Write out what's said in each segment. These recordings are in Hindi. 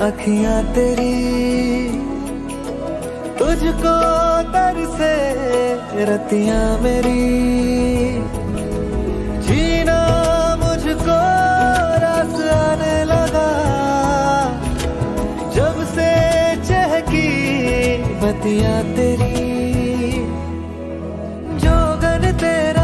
अखियाँ तेरी, तुझको तर से रतियाँ मेरी। जीना मुझको रस आने लगा, जब से चहकी बतियाँ तेरी। सरमाया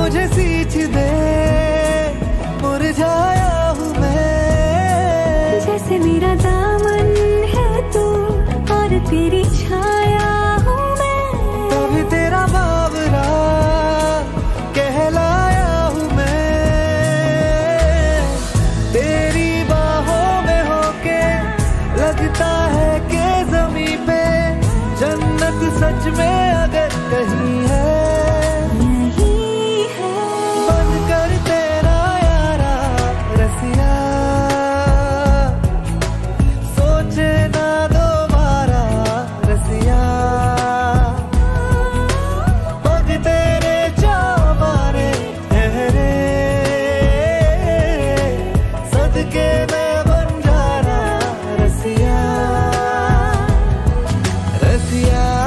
मुझे सींच दे। मुरझाया हूँ मैं। जैसे मेरा दामन है तू और तेरी छाया हूँ मैं। तभी तेरा बाबरा कहलाया हूँ मैं। तेरी बाहों में होके लगता है के जमी पे जन्नत सच में अगर कहीं Yeah.